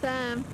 time.